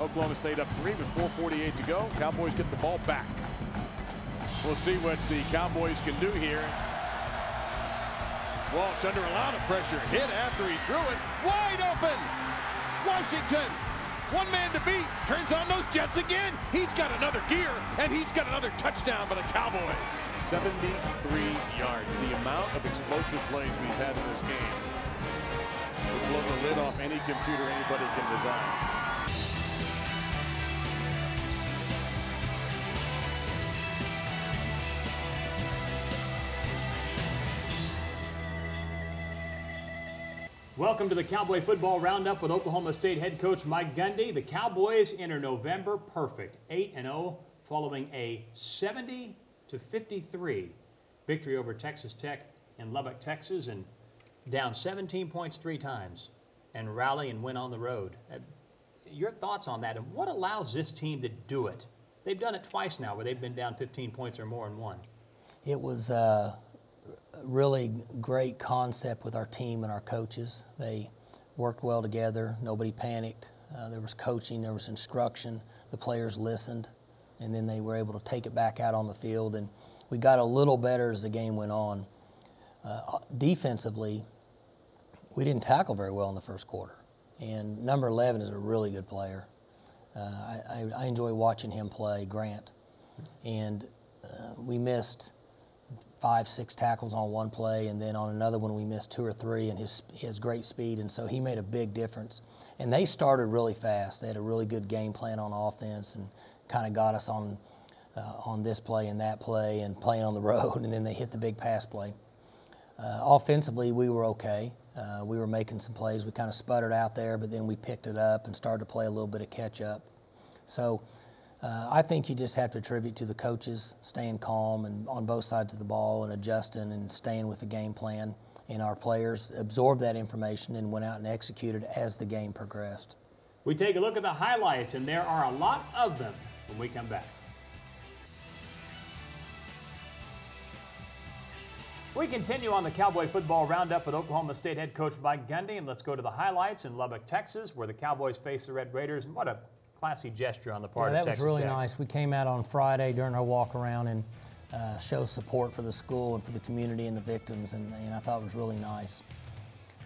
Oklahoma State up three with 4.48 to go. Cowboys get the ball back. We'll see what the Cowboys can do here. Walsh under a lot of pressure. Hit after he threw it. Wide open. Washington. One man to beat. Turns on those Jets again. He's got another gear, and he's got another touchdown for the Cowboys. 73 yards. The amount of explosive plays we've had in this game will blow the lid off any computer anybody can design. Welcome to the Cowboy Football Roundup with Oklahoma State head coach Mike Gundy. The Cowboys enter November perfect, 8 0, following a 70 to 53 victory over Texas Tech in Lubbock, Texas, and down 17 points three times, and rally and win on the road. Uh, your thoughts on that, and what allows this team to do it? They've done it twice now, where they've been down 15 points or more and won. It was. Uh really great concept with our team and our coaches. They worked well together. Nobody panicked. Uh, there was coaching, there was instruction. The players listened, and then they were able to take it back out on the field. And we got a little better as the game went on. Uh, defensively, we didn't tackle very well in the first quarter. And number 11 is a really good player. Uh, I, I, enjoy watching him play, Grant. And uh, we missed five, six tackles on one play, and then on another one we missed two or three, and his, has great speed, and so he made a big difference. And they started really fast. They had a really good game plan on offense and kind of got us on, uh, on this play and that play and playing on the road, and then they hit the big pass play. Uh, offensively, we were okay. Uh, we were making some plays. We kind of sputtered out there, but then we picked it up and started to play a little bit of catch up. So uh, I think you just have to attribute to the coaches staying calm and on both sides of the ball and adjusting and staying with the game plan. And our players absorbed that information and went out and executed as the game progressed. We take a look at the highlights, and there are a lot of them when we come back. We continue on the Cowboy Football Roundup with Oklahoma State head coach Mike Gundy, and let's go to the highlights in Lubbock, Texas, where the Cowboys face the Red Raiders. And what a classy gesture on the part yeah, of Texas That was really Tech. nice. We came out on Friday during our walk around and uh, show support for the school and for the community and the victims, and, and I thought it was really nice.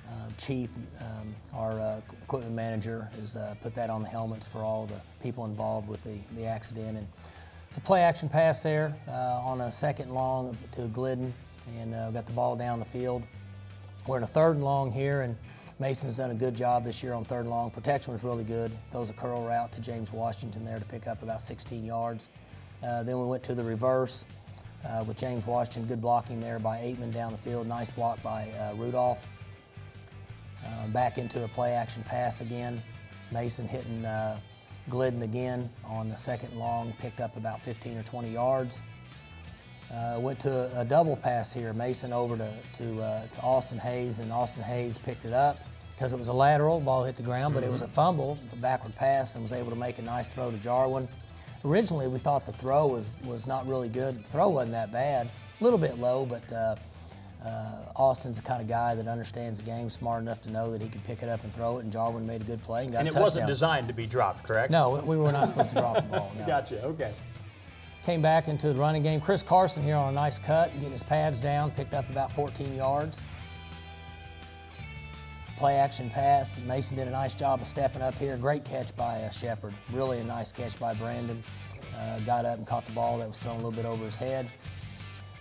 Uh, Chief, um, our uh, equipment manager, has uh, put that on the helmets for all the people involved with the, the accident. And it's a play action pass there uh, on a second long to Glidden, and uh, got the ball down the field. We're in a third and long here, and Mason's done a good job this year on third and long. Protection was really good. Throws a curl route to James Washington there to pick up about 16 yards. Uh, then we went to the reverse uh, with James Washington. Good blocking there by Ateman down the field. Nice block by uh, Rudolph. Uh, back into the play action pass again. Mason hitting uh, Glidden again on the second long, picked up about 15 or 20 yards. Uh, went to a, a, double pass here, Mason over to, to, uh, to Austin Hays, and Austin Hays picked it up because it was a lateral, ball hit the ground, but mm-hmm. it was a mm-hmm. fumble, a backward pass, and was able to make a nice throw to Jarwin. Originally, we thought the throw was, was not really good. The throw wasn't that bad, a little bit low, but uh, uh, Austin's the kind of guy that understands the game, smart enough to know that he could pick it up and throw it, and Jarwin made a good play and got and a touchdown. And it wasn't designed to be dropped, correct? No, we were not supposed to drop the ball. No. Gotcha, okay came back into the running game. Chris Carson here on a nice cut, getting his pads down, picked up about 14 yards. Play action pass. Mason did a nice job of stepping up here. Great catch by uh, Sheperd. Really a nice catch by Brandon. Uh, got up and caught the ball that was thrown a little bit over his head.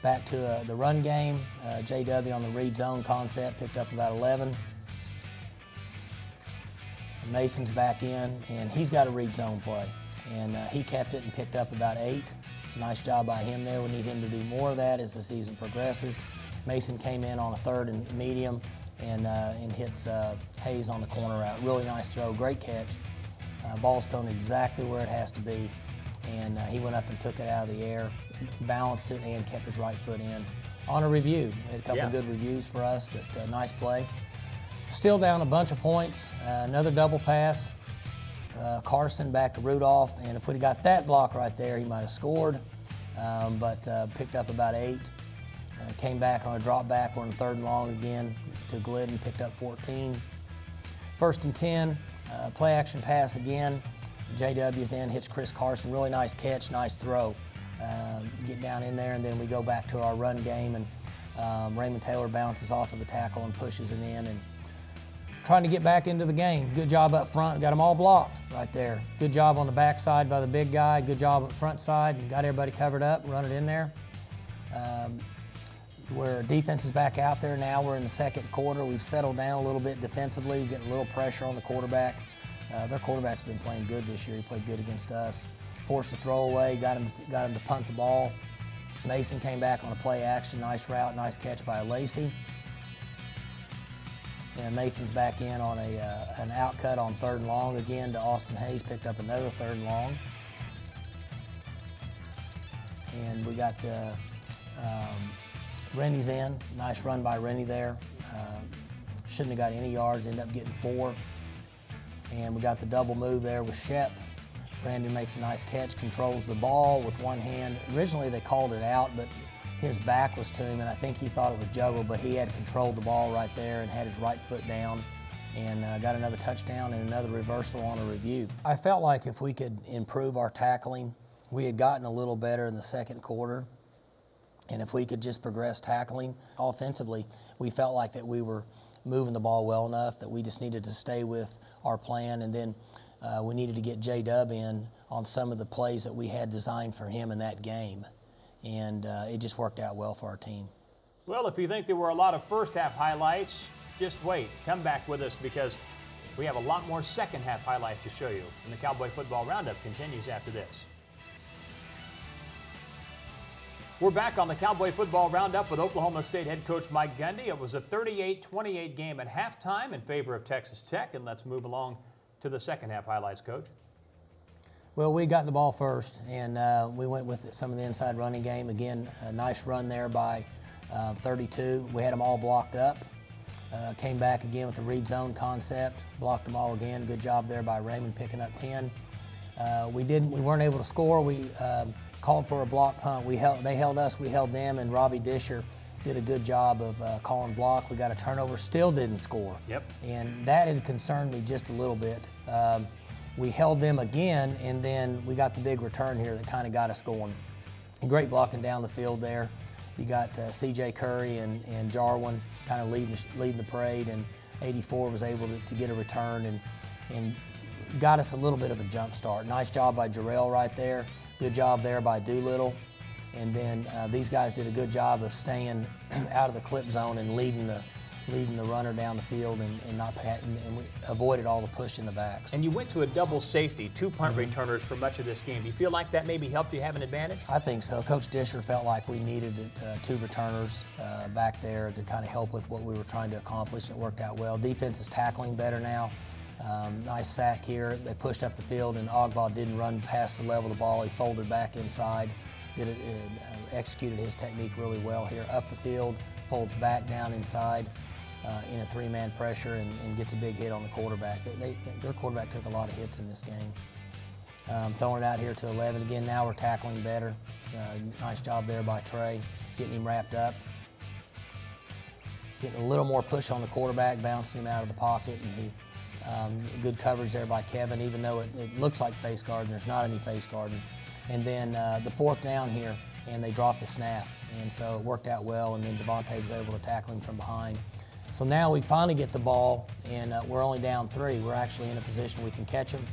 Back to uh, the run game. Uh, JW on the read zone concept picked up about 11. Mason's back in, and he's got a read zone play. And uh, he kept it and picked up about eight. It's a nice job by him there. We need him to do more of that as the season progresses. Mason came in on a third and medium and, uh, and hits uh, Hays on the corner out. Really nice throw, great catch. Uh, ball's thrown exactly where it has to be, and uh, he went up and took it out of the air, balanced it, and kept his right foot in. On a review, had a couple yeah. good reviews for us, but uh, nice play. Still down a bunch of points. Uh, another double pass uh, Carson back to Rudolph, and if we'd got that block right there, he might have scored, um, but uh, picked up about eight. Came back on a drop back, we're in third and long again to Glidden, picked up 14. First and 10, uh, play action pass again. JW's in, hits Chris Carson, really nice catch, nice throw. Uh, get down in there, and then we go back to our run game, and um, Raymond Taylor bounces off of the tackle and pushes it in, and trying to get back into the game. Good job up front, got them all blocked right there. Good job on the backside by the big guy. Good job up front side, got everybody covered up, run it in there. Um, where defense is back out there now. We're in the second quarter. We've settled down a little bit defensively. We're getting a little pressure on the quarterback. Uh, their quarterback's been playing good this year. He played good against us. Forced a throwaway, got him, got him to punt the ball. Mason came back on a play action, nice route, nice catch by Lacey. And Mason's back in on a, uh, an outcut on third and long again to Austin Hays, picked up another third and long. And we got the um, Rennie's in. Nice run by Rennie there. Uh, shouldn't have got any yards, ended up getting four. And we got the double move there with Shep. Brandon makes a nice catch, controls the ball with one hand. Originally they called it out, but his back was to him, and I think he thought it was juggle, but he had controlled the ball right there and had his right foot down and uh, got another touchdown and another reversal on a review. I felt like if we could improve our tackling, we had gotten a little better in the second quarter, and if we could just progress tackling offensively, we felt like that we were moving the ball well enough that we just needed to stay with our plan. And then uh, we needed to get J Dub in on some of the plays that we had designed for him in that game. And uh, it just worked out well for our team. Well, if you think there were a lot of first half highlights, just wait. Come back with us because we have a lot more second half highlights to show you. And the Cowboy Football Roundup continues after this. We're back on the Cowboy Football Roundup with Oklahoma State head coach Mike Gundy. It was a 38 28 game at halftime in favor of Texas Tech. And let's move along to the second half highlights, coach. Well, we got the ball first, and uh, we went with some of the inside running game. Again, a nice run there by uh, 32. We had them all blocked up. Uh, came back again with the read zone concept, blocked them all again. Good job there by Raymond picking up 10. Uh, we didn't. We weren't able to score. We um, called for a block punt. We held, they held us, we held them, and Robbie Disher did a good job of uh, calling block. We got a turnover, still didn't score. Yep. And that had concerned me just a little bit. Um, we held them again, and then we got the big return here that kind of got us going. Great blocking down the field there. You got uh, C.J. Curry and, and Jarwin kind of leading, leading the parade, and 84 was able to, to get a return and, and got us a little bit of a jump start. Nice job by Jarrell right there. Good job there by Doolittle. And then uh, these guys did a good job of staying out of the clip zone and leading the leading the runner down the field and, and not patting, and we avoided all the push in the backs. And you went to a double safety, two punt mm-hmm. returners for much of this game. Do you feel like that maybe helped you have an advantage? I think so. Coach Disher felt like we needed uh, two returners uh, back there to kind of help with what we were trying to accomplish. It worked out well. Defense is tackling better now. Um, nice sack here. They pushed up the field, and Ogbah didn't run past the level of the ball. He folded back inside, did it, uh, executed his technique really well here. Up the field, folds back down inside uh, in a three-man pressure, and, and, gets a big hit on the quarterback. They, they, their quarterback took a lot of hits in this game. Um, throwing it out here to 11 again. Now we're tackling better. Uh, nice job there by Trey, getting him wrapped up. Getting a little more push on the quarterback, bouncing him out of the pocket, and he um, good coverage there by Kevin, even though it, it, looks like face guarding. There's not any face guarding. And then uh, the fourth down here, and they dropped the snap. And so it worked out well, and then Devontae was able to tackle him from behind. So now we finally get the ball, and uh, we're only down three. We're actually in a position we can catch him.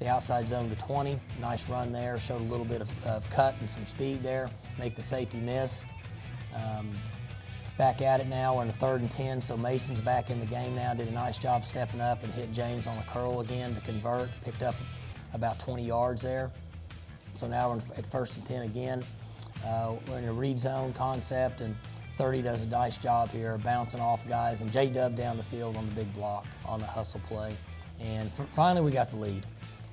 The outside zone to 20. Nice run there. Showed a little bit of, of cut and some speed there. Make the safety miss. Um, back at it now. We're in the third and 10, so Mason's back in the game now. Did a nice job stepping up and hit James on a curl again to convert. Picked up about 20 yards there. So now we're at first and 10 again. Uh, we're in a read zone concept, and 30 does a nice job here, bouncing off guys, and J Dub down the field on the big block on the hustle play. And finally, we got the lead.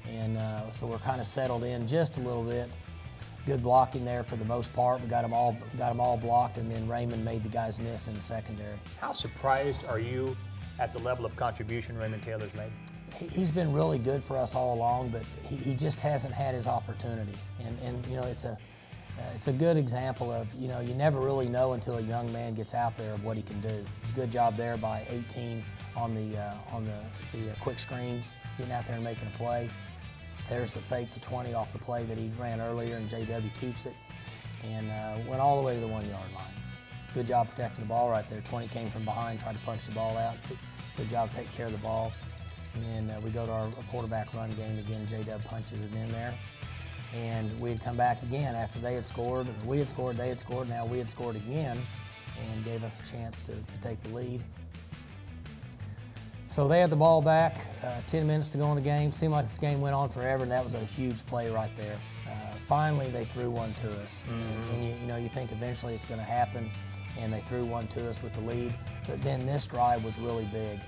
And uh, so we're kind of settled in just a little bit good blocking there for the most part. We got them all got them all blocked, and then Raymond made the guys miss in the secondary. How surprised are you at the level of contribution Raymond Taylor's made? He's been really good for us all along, but he, he just hasn't had his opportunity. And, and you know, it's a uh, it's a good example of you know you never really know until a young man gets out there of what he can do. It's a good job there by 18 on the uh, on the, the uh, quick screens, getting out there and making a play. There's the fake to 20 off the play that he ran earlier, and JW keeps it and uh, went all the way to the one yard line. Good job protecting the ball right there. 20 came from behind, tried to punch the ball out. Good job taking care of the ball. And then uh, we go to our quarterback run game again. JW punches it in there. And we had come back again after they had scored. We had scored, they had scored, now we had scored again and gave us a chance to, to take the lead. So they had the ball back, uh, 10 minutes to go in the game. Seemed like this game went on forever, and that was a huge play right there. Uh, finally, they threw one to us. Mm-hmm. And, and you, you, know, you think eventually it's going to happen, and they threw one to us with the lead. But then this drive was really big.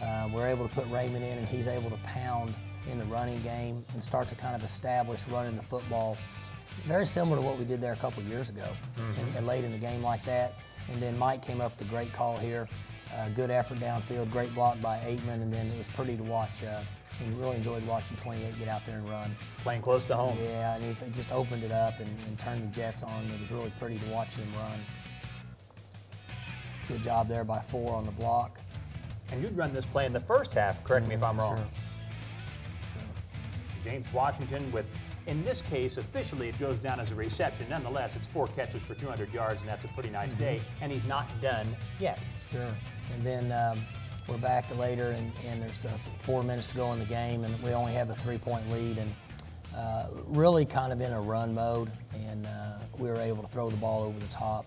Uh, we're able to put Raymond in, and he's able to pound in the running game and start to kind of establish running the football. Very similar to what we did there a couple years ago, mm-hmm. and, and late in the game like that. And then Mike came up with a great call here. Uh, good effort downfield, great block by Ateman, and then it was pretty to watch. Uh, we really enjoyed watching 28 get out there and run. Playing close to home. Yeah, and he just opened it up and, and, turned the Jets on. It was really pretty to watch him run. Good job there by four on the block. And you'd run this play in the first half, correct mm, me if I'm wrong. Sure. sure. James Washington with in this case, officially, it goes down as a reception. Nonetheless, it's four catches for 200 yards, and that's a pretty nice mm-hmm. day. And he's not done yet. Sure. And then um, we're back later, and, and there's uh, four minutes to go in the game, and we only have a three-point lead, and uh, really kind of in a run mode. And uh, we were able to throw the ball over the top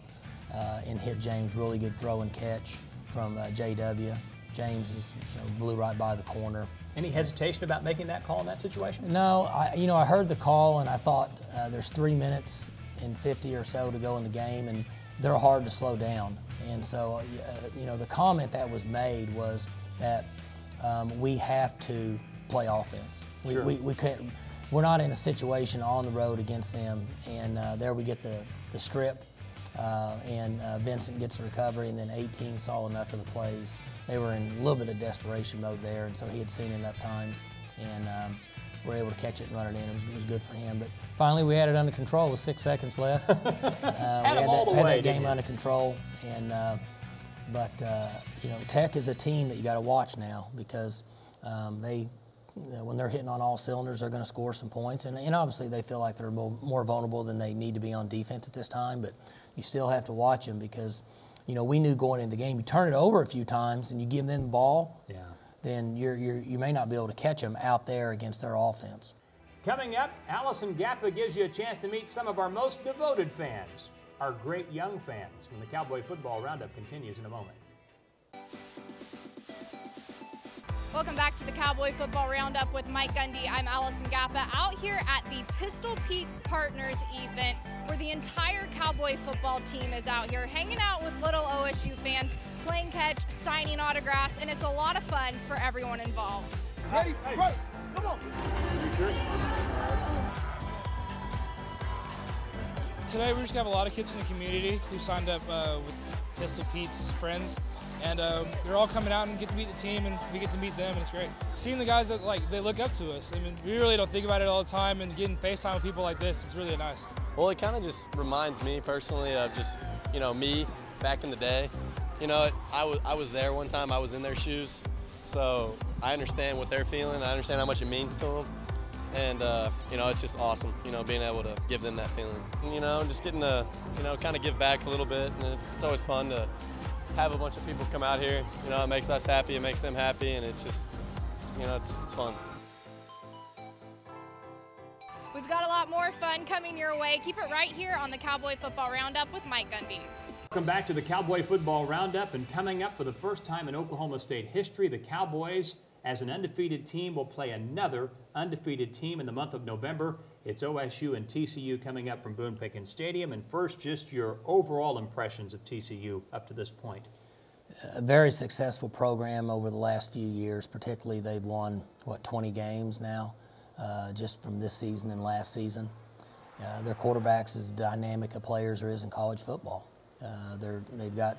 uh, and hit James. Really good throw and catch from uh, JW. James is you know, blew right by the corner. Any hesitation about making that call in that situation? No, I, you know, I heard the call and I thought uh, there's three minutes and 50 or so to go in the game, and they're hard to slow down. And so, uh, you know, the comment that was made was that um, we have to play offense. We, sure. we, we can't, we're not in a situation on the road against them, and uh, there we get the, the strip, uh, and uh, Vincent gets the recovery, and then 18 saw enough of the plays they were in a little bit of desperation mode there, and so he had seen enough times, and um, were able to catch it and run it in. It was, it was, good for him. But finally, we had it under control with six seconds left. uh, we had, that, way, had that game under control, and uh, but uh, you know, Tech is a team that you got to watch now because um, they. When they're hitting on all cylinders, they're going to score some points, and, and obviously they feel like they're more, more vulnerable than they need to be on defense at this time. But you still have to watch them because you know, we knew going into the game, you turn it over a few times and you give them the ball, yeah. then you're, you're, you may not be able to catch them out there against their offense. Coming up, Allison Gappa gives you a chance to meet some of our most devoted fans, our great young fans, when the Cowboy Football Roundup continues in a moment. Welcome back to the Cowboy Football Roundup with Mike Gundy. I'm Allison Gappa out here at the Pistol Pete's Partners event where the entire Cowboy football team is out here hanging out with little OSU fans, playing catch, signing autographs, and it's a lot of fun for everyone involved. Ready, hey. right, come on. Today we're just gonna have a lot of kids from the community who signed up uh, with Pistol Pete's friends and um, they're all coming out and get to meet the team, and we get to meet them, and it's great. Seeing the guys that like they look up to us. I mean, we really don't think about it all the time, and getting FaceTime with people like this is really nice. Well, it kind of just reminds me personally of just you know me back in the day. You know, I was I was there one time. I was in their shoes, so I understand what they're feeling. I understand how much it means to them. And, uh, you know, it's just awesome, you know, being able to give them that feeling. And, you know, just getting to, you know, kind of give back a little bit. And it's, it's always fun to have a bunch of people come out here. You know, it makes us happy, it makes them happy, and it's just, you know, it's, it's fun. Got a lot more fun coming your way. Keep it right here on the Cowboy Football Roundup with Mike Gundy. Welcome back to the Cowboy Football Roundup, and coming up for the first time in Oklahoma State history, the Cowboys, as an undefeated team, will play another undefeated team in the month of November. It's OSU and TCU coming up from Boone Pickens Stadium. And first, just your overall impressions of TCU up to this point. A very successful program over the last few years, particularly they've won, what, 20 games now, uh, just from this season and last season. Uh, their quarterback's as dynamic a player as there is in college football. Uh, they're, they've got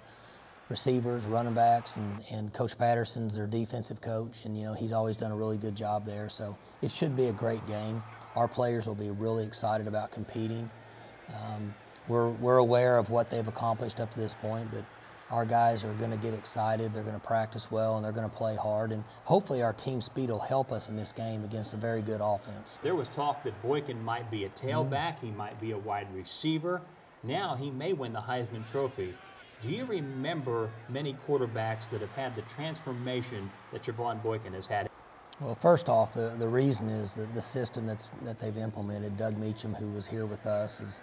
receivers, running backs, and, and Coach Patterson's their defensive coach, and you know he's always done a really good job there. So it should be a great game our players will be really excited about competing. Um, we're, we're aware of what they've accomplished up to this point, but our guys are going to get excited, they're going to practice well, and they're going to play hard. And hopefully, our team speed will help us in this game against a very good offense. There was talk that Boykin might be a tailback, he might be a wide receiver. Now he may win the Heisman Trophy. Do you remember many quarterbacks that have had the transformation that Trevone Boykin has had? Well, first off, the, the reason is that the system that's, that they've implemented, Doug Meacham, who was here with us, is,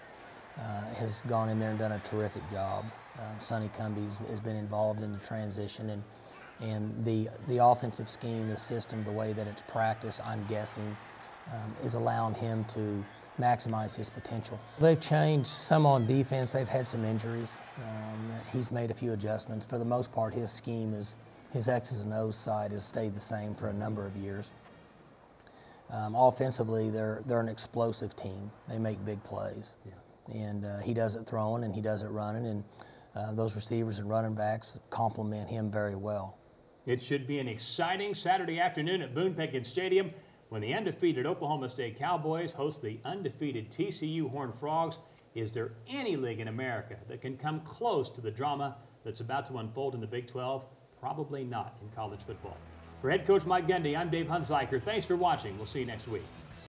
uh, has gone in there and done a terrific job. Uh, Sonny Cumbie has been involved in the transition, and, and the, the offensive scheme, the system, the way that it's practiced, I'm guessing, um, is allowing him to maximize his potential. They've changed some on defense. They've had some injuries. Um, he's made a few adjustments. For the most part, his scheme is his X's and O's side has stayed the same for a number of years. Um, offensively, they're they're an explosive team. They make big plays, yeah. and uh, he does it throwing and he does it running, and uh, those receivers and running backs complement him very well. It should be an exciting Saturday afternoon at Boone Pickens Stadium when the undefeated Oklahoma State Cowboys host the undefeated TCU Horned Frogs. Is there any league in America that can come close to the drama that's about to unfold in the Big 12? Probably not in college football. For head coach Mike Gundy, I'm Dave Hunziker. Thanks for watching. We'll see you next week.